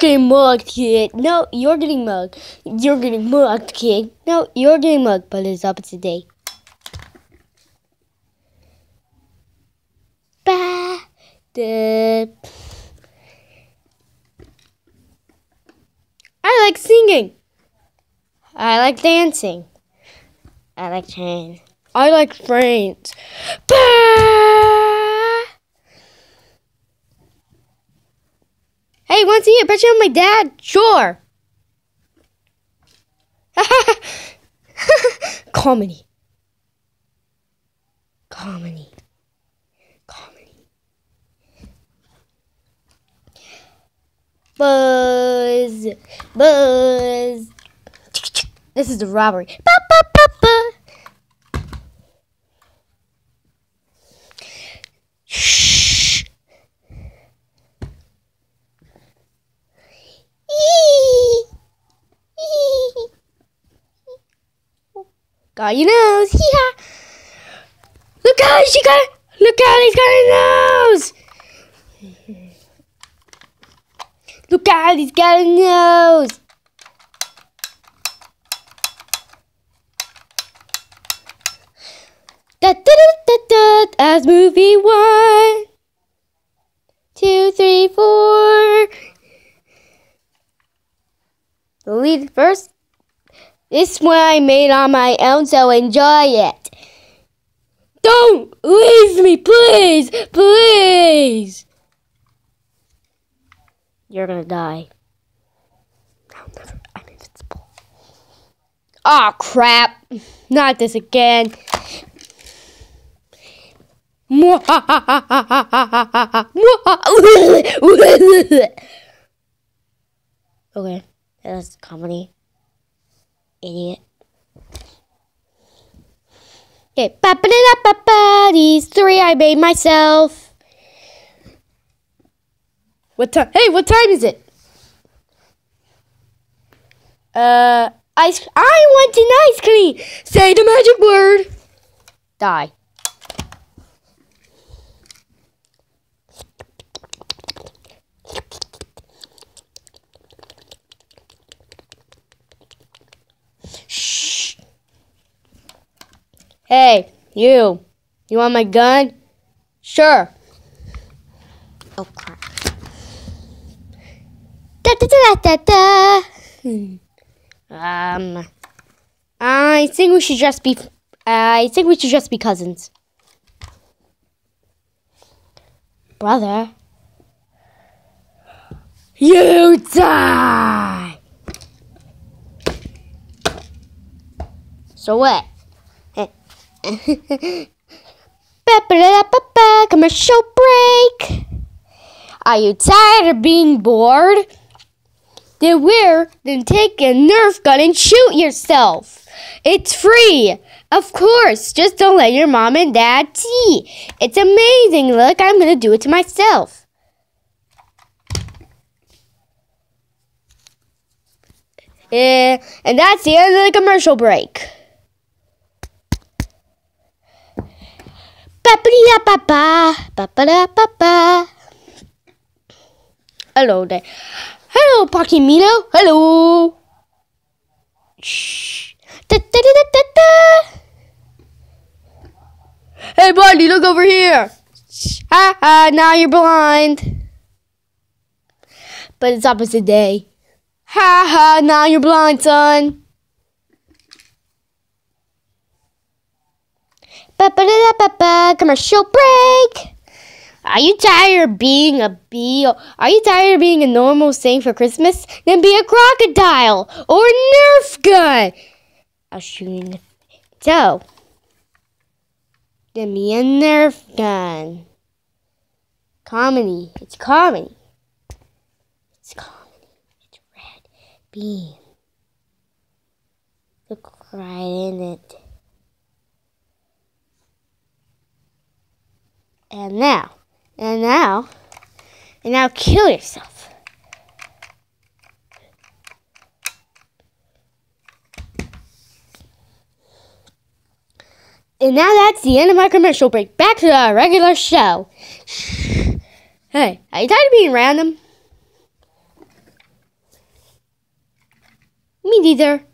getting mugged, kid. No, you're getting mugged. You're getting mugged, kid. No, you're getting mugged, but it's opposite day. Ba. I like singing. I like dancing. I like trains. I like friends. Bah! Hey, want to see a picture of my dad? Sure. Comedy. Comedy. Comedy. Buzz. Buzz. This is the robbery. Ba, ba, ba, ba. Shh. Ee. Ee. Got your nose. Yeah. Look out, she got Look out, he's got a nose. Look out, he's got a nose. Da, da, da, da, da, as movie one, two, three, four. The lead first. This one I made on my own, so enjoy it. Don't leave me, please, please. You're gonna die. I'll never. I'm invincible. Oh crap! Not this again. okay, that's comedy. Idiot. Okay, ba da ba. These three I made myself. What time? Hey, what time is it? Uh, ice. I want an ice cream. Say the magic word. Die. Hey, you. You want my gun? Sure. Oh crap. Da da da da da. Um, I think we should just be. I think we should just be cousins. Brother. You die. So what? Commercial break. Are you tired of being bored? Then where? Then take a Nerf gun and shoot yourself. It's free. Of course. Just don't let your mom and dad see. It's amazing. Look, I'm going to do it to myself. Yeah, and that's the end of the commercial break. Ba-ba-dee-da-ba-ba, ba-ba-da-ba-ba. Hello there. Hello, Pakimino. Hello. Shh. Da, da, da, da, da. Hey, buddy, look over here. Ha ha, now you're blind. But it's opposite day. Ha ha, now you're blind, son. Commercial break. Are you tired of being a bee? Are you tired of being a normal thing for Christmas? Then be a crocodile or a Nerf gun. I'll shoot you the toe. Then be a Nerf gun. Comedy. It's comedy. It's comedy. It's red bean. Look right in it. And now, and now, and now kill yourself. And now that's the end of my commercial break. Back to our regular show. Hey, are you tired of being random? Me neither.